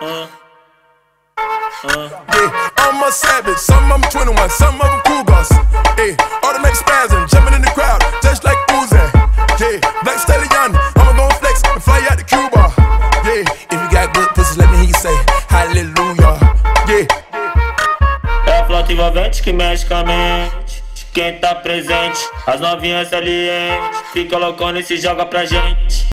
Yeah, I'm a savage, some of them 21, some of them cougars. Yeah, automatic spasm, jumping in the crowd, just like Uzi. Yeah, Black Stallion, I'ma go flex and fly out to Cuba. Yeah, if you got good pussy, let me hear you say hallelujah. Yeah. É a flota envolvente que mexe com a mente. Quem tá presente, as novinhas salientes. Fica loucona e se joga pra gente.